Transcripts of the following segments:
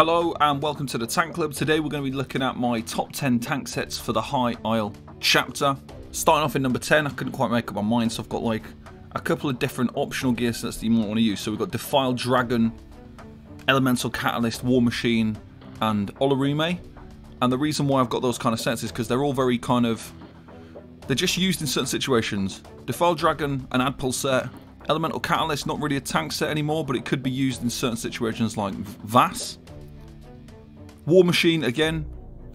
Hello and welcome to the Tank Club. Today we're going to be looking at my top 10 tank sets for the High Isle chapter. Starting off in number 10, I couldn't quite make up my mind, so I've got like a couple of different optional gear sets that you might want to use. So we've got Defiled Dragon, Elemental Catalyst, War Machine, and Olorime. And the reason why I've got those kind of sets is because they're all very kind of... They're just used in certain situations. Defiled Dragon, an ad pull set. Elemental Catalyst, not really a tank set anymore, but it could be used in certain situations like Vass. War Machine, again,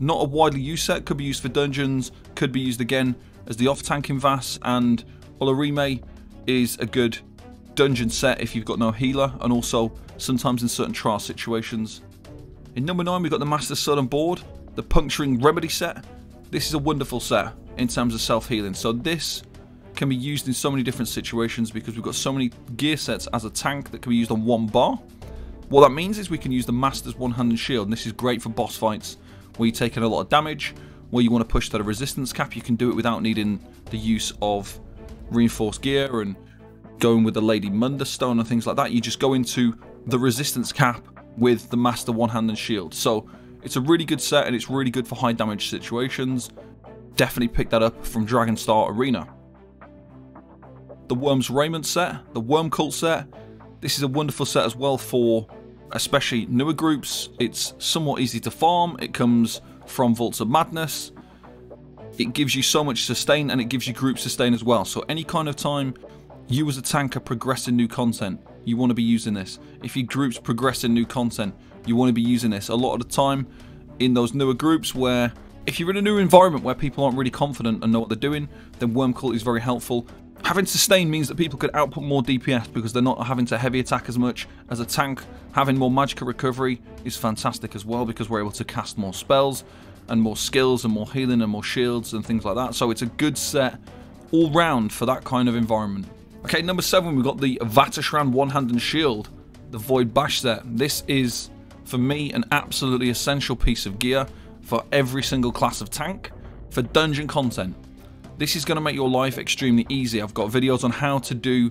not a widely used set, could be used for dungeons, could be used again as the off-tank Vass, and Olorime is a good dungeon set if you've got no healer, and also sometimes in certain trial situations. In number 9 we've got the Master Sword Board, the Puncturing Remedy set. This is a wonderful set in terms of self-healing, so this can be used in so many different situations because we've got so many gear sets as a tank that can be used on one bar. What that means is we can use the Master's one-handed shield, and this is great for boss fights where you're taking a lot of damage, where you want to push to the resistance cap, you can do it without needing the use of reinforced gear and going with the Lady Mundus Stone and things like that. You just go into the resistance cap with the Master one-handed shield. So it's a really good set and it's really good for high damage situations. Definitely pick that up from Dragonstar Arena. The Worm's Raiment set, the Worm Cult set, this is a wonderful set as well for especially newer groups. It's somewhat easy to farm. It comes from Vaults of Madness. It gives you so much sustain and it gives you group sustain as well. So any kind of time you as a tanker progressing new content, you want to be using this. If your group's progressing new content, you want to be using this. A lot of the time in those newer groups where if you're in a new environment where people aren't really confident and know what they're doing, then Worm Cult is very helpful. Having sustain means that people can output more DPS because they're not having to heavy attack as much as a tank. Having more magical recovery is fantastic as well because we're able to cast more spells and more skills and more healing and more shields and things like that. So it's a good set all round for that kind of environment. Okay, number seven, we've got the Vateshran one-handed shield, the Void Bash set. This is, for me, an absolutely essential piece of gear for every single class of tank for dungeon content. This is going to make your life extremely easy. I've got videos on how to do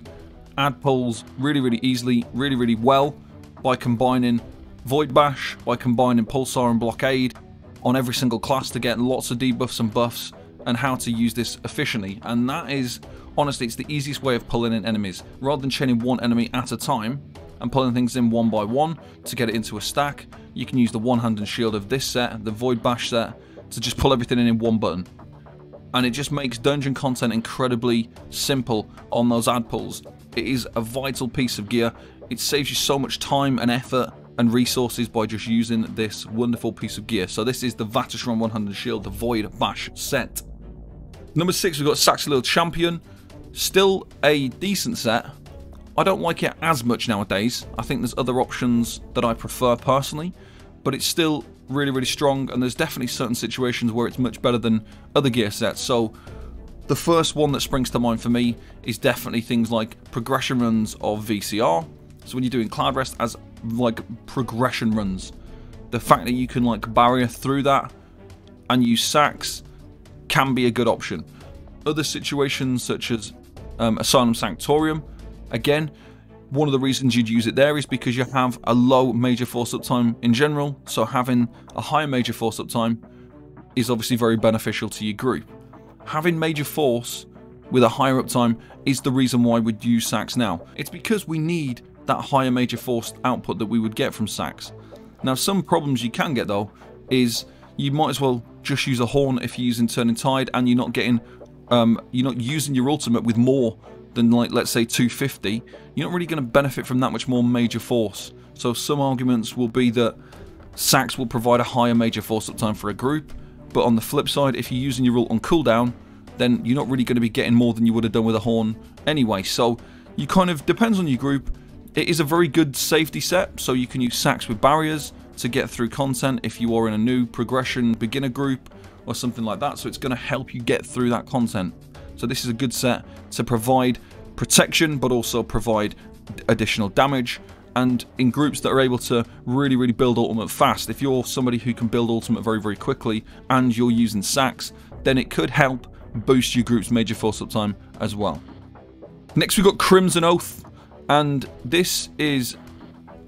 ad pulls really, really easily, really, really well by combining Void Bash, by combining Pulsar and Blockade on every single class to get lots of debuffs and buffs and how to use this efficiently. And that is, honestly, it's the easiest way of pulling in enemies. Rather than chaining one enemy at a time and pulling things in one by one to get it into a stack, you can use the one-handed shield of this set, the Void Bash set, to just pull everything in in one button and it just makes dungeon content incredibly simple on those ad pulls. It is a vital piece of gear. It saves you so much time and effort and resources by just using this wonderful piece of gear. So this is the Vateshran 100 Shield, the Void Bash set. Number 6 we've got Saxhleel Champion. Still a decent set. I don't like it as much nowadays. I think there's other options that I prefer personally. But it's still really, really strong, and there's definitely certain situations where it's much better than other gear sets. So the first one that springs to mind for me is definitely things like progression runs of VCR. So when you're doing Cloud Rest as like progression runs, the fact that you can like barrier through that and use sacks can be a good option. Other situations such as um, Asylum Sanctorium, again, one of the reasons you'd use it there is because you have a low major force uptime in general, so having a higher major force uptime is obviously very beneficial to your group. Having major force with a higher uptime is the reason why we'd use sacks now. It's because we need that higher major force output that we would get from sacks. Now some problems you can get though is you might as well just use a horn if you're using turning tide and you're not getting um, you're not using your ultimate with more than like let's say 250, you're not really going to benefit from that much more major force. So some arguments will be that sacks will provide a higher major force uptime for a group, but on the flip side, if you're using your ult on cooldown, then you're not really going to be getting more than you would have done with a horn anyway. So you kind of depends on your group. It is a very good safety set, so you can use sacks with barriers to get through content if you are in a new progression beginner group or something like that. So it's going to help you get through that content. So this is a good set to provide protection but also provide additional damage and in groups that are able to really really build ultimate fast if you're somebody who can build ultimate very very quickly and you're using sacks then it could help boost your group's major force uptime as well next we've got crimson oath and this is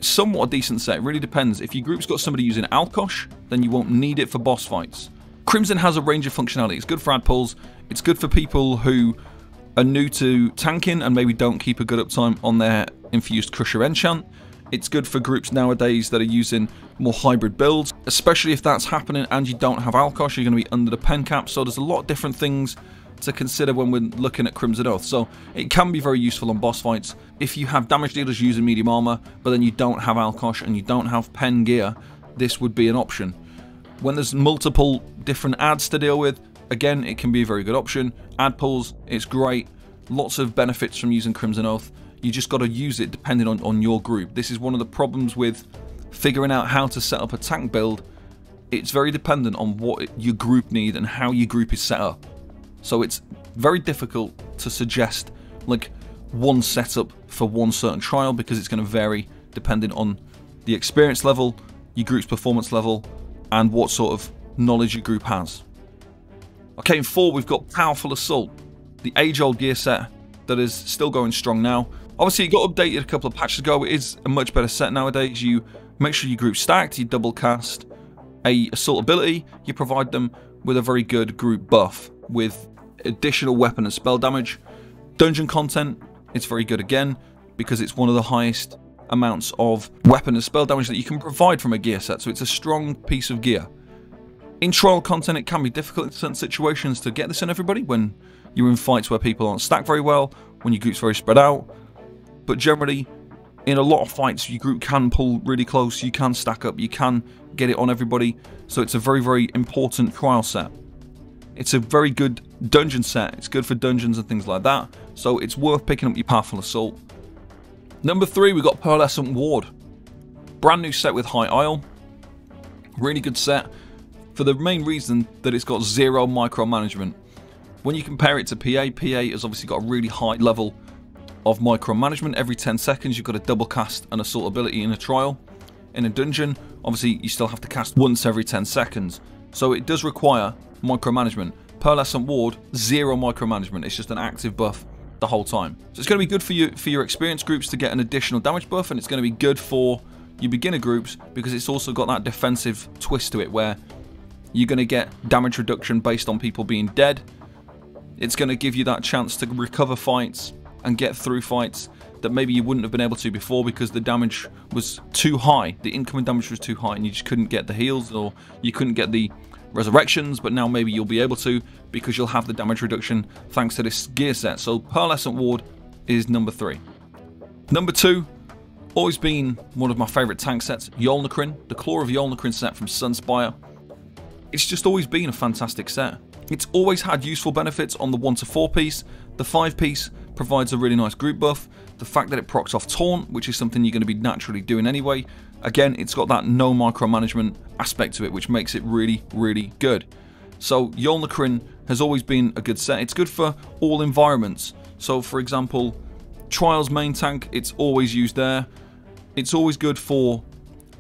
somewhat a decent set. It really depends. If your group's got somebody using Alkosh, then you won't need it for boss fights. Crimson has a range of functionality. It's good for ad pulls. It's good for people who are new to tanking and maybe don't keep a good uptime on their infused Crusher enchant. It's good for groups nowadays that are using more hybrid builds, especially if that's happening and you don't have Alkosh, you're going to be under the pen cap. So there's a lot of different things to consider when we're looking at Crimson Oath. So it can be very useful on boss fights. If you have damage dealers using medium armor, but then you don't have Alkosh and you don't have pen gear, this would be an option. When there's multiple different ads to deal with, again, it can be a very good option. Ad pulls, it's great. Lots of benefits from using Crimson Oath. You just got to use it depending on, on your group. This is one of the problems with figuring out how to set up a tank build. It's very dependent on what your group need and how your group is set up. So it's very difficult to suggest like one setup for one certain trial because it's going to vary depending on the experience level, your group's performance level, and what sort of knowledge your group has. Okay, in four we've got Powerful Assault, the age-old gear set that is still going strong now. Obviously, it got updated a couple of patches ago. It is a much better set nowadays. You make sure you group stacked, you double cast a assault ability, you provide them with a very good group buff with additional weapon and spell damage. Dungeon content, it's very good again because it's one of the highest amounts of weapon and spell damage that you can provide from a gear set, so it's a strong piece of gear. In trial content, it can be difficult in certain situations to get this in everybody when you're in fights where people aren't stacked very well, when your group's very spread out. But generally, in a lot of fights, your group can pull really close, you can stack up, you can get it on everybody, so it's a very, very important trial set. It's a very good dungeon set. It's good for dungeons and things like that. So it's worth picking up your Powerful Assault. Number three, we've got Pearlescent Ward. Brand new set with High Isle. Really good set for the main reason that it's got zero micromanagement. When you compare it to PA, PA has obviously got a really high level of micromanagement. Every 10 seconds, you've got a double cast and assault ability in a trial. In a dungeon, obviously, you still have to cast once every 10 seconds. So it does require micromanagement. Pearlescent Ward, zero micromanagement. It's just an active buff the whole time. So it's going to be good for you for your experience groups to get an additional damage buff, and it's going to be good for your beginner groups because it's also got that defensive twist to it where you're going to get damage reduction based on people being dead. It's going to give you that chance to recover fights and get through fights that maybe you wouldn't have been able to before because the damage was too high. The incoming damage was too high and you just couldn't get the heals or you couldn't get the resurrections, but now maybe you'll be able to because you'll have the damage reduction thanks to this gear set. So Pearlescent Ward is number three. Number two, always been one of my favourite tank sets, Yolnahkriin, the Claw of Yolnahkriin set from Sunspire. It's just always been a fantastic set. It's always had useful benefits on the 1 to 4 piece. The 5 piece provides a really nice group buff. The fact that it procs off Taunt, which is something you're going to be naturally doing anyway, Again, it's got that no micromanagement aspect to it, which makes it really, really good. So Yolnahkriin has always been a good set. It's good for all environments. So for example, Trials main tank, it's always used there. It's always good for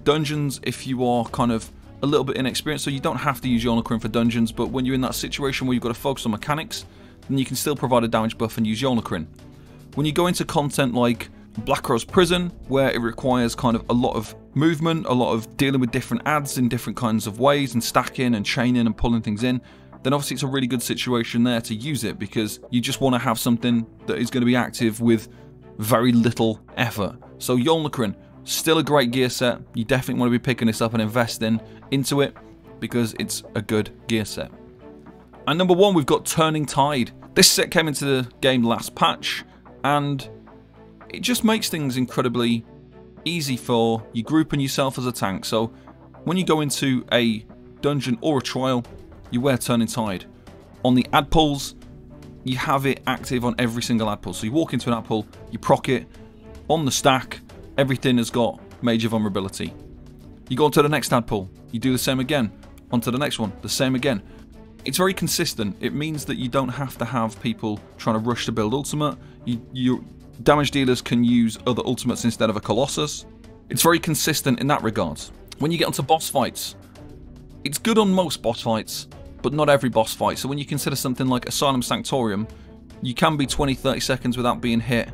dungeons if you are kind of a little bit inexperienced. So you don't have to use Yolnahkriin for dungeons, but when you're in that situation where you've got to focus on mechanics, then you can still provide a damage buff and use Yolnahkriin. When you go into content like Black Rose Prison, where it requires kind of a lot of movement, a lot of dealing with different ads in different kinds of ways, and stacking and chaining and pulling things in, then obviously it's a really good situation there to use it because you just want to have something that is going to be active with very little effort. So Yolnahkriin, still a great gear set. You definitely want to be picking this up and investing into it because it's a good gear set. And number one, we've got Turning Tide. This set came into the game last patch, and it just makes things incredibly easy for you grouping yourself as a tank. So when you go into a dungeon or a trial, you wear Turning Tide. On the ad pulls, you have it active on every single ad pull. So you walk into an ad pull, you proc it, on the stack, everything has got major vulnerability. You go on to the next ad pull, you do the same again. Onto the next one, the same again. It's very consistent. It means that you don't have to have people trying to rush to build ultimate. You, you Damage dealers can use other ultimates instead of a Colossus. It's very consistent in that regard. When you get onto boss fights, it's good on most boss fights, but not every boss fight. So when you consider something like Asylum Sanctorium, you can be 20-30 seconds without being hit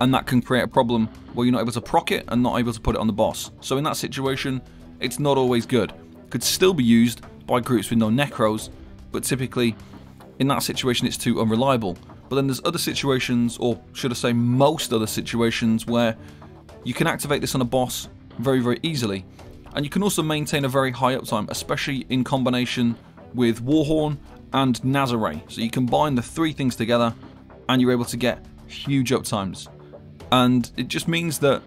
and that can create a problem where you're not able to proc it and not able to put it on the boss. So in that situation, it's not always good. Could still be used by groups with no necros, but typically in that situation it's too unreliable. But then there's other situations, or should I say most other situations, where you can activate this on a boss very, very easily. And you can also maintain a very high uptime, especially in combination with Warhorn and Nazaray. So you combine the three things together and you're able to get huge uptimes. And it just means that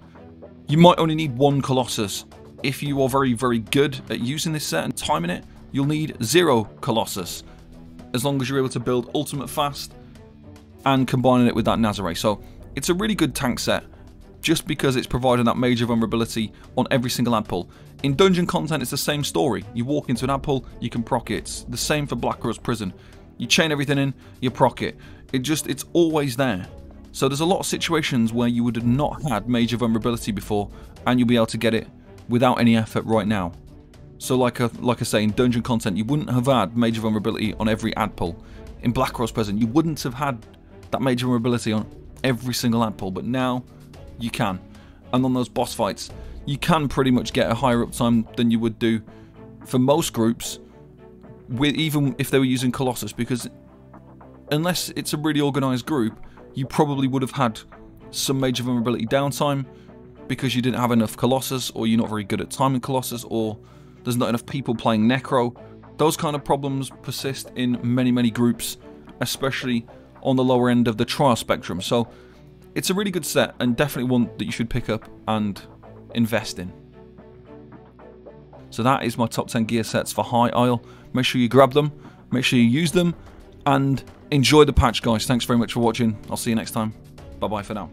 you might only need one Colossus. If you are very, very good at using this set and timing it, you'll need zero Colossus. As long as you're able to build Ultimate fast and combining it with that Nazaray. So it's a really good tank set just because it's providing that major vulnerability on every single ad pull. In dungeon content, it's the same story. You walk into an ad pull, you can proc it. It's the same for Black Rose Prison. You chain everything in, you proc it. It just, it's always there. So there's a lot of situations where you would have not had major vulnerability before, and you'll be able to get it without any effort right now. So like, a, like I say, in dungeon content, you wouldn't have had major vulnerability on every ad pull. In Black Rose Prison, you wouldn't have had that major vulnerability on every single ad pull, but now you can. And on those boss fights, you can pretty much get a higher uptime than you would do for most groups, with even if they were using Colossus, because unless it's a really organised group, you probably would have had some major vulnerability downtime because you didn't have enough Colossus, or you're not very good at timing Colossus, or there's not enough people playing Necro. Those kind of problems persist in many, many groups, especially on the lower end of the trial spectrum. So it's a really good set and definitely one that you should pick up and invest in. So that is my top 10 gear sets for High Isle. Make sure you grab them, make sure you use them, and enjoy the patch guys. Thanks very much for watching. I'll see you next time. Bye bye for now.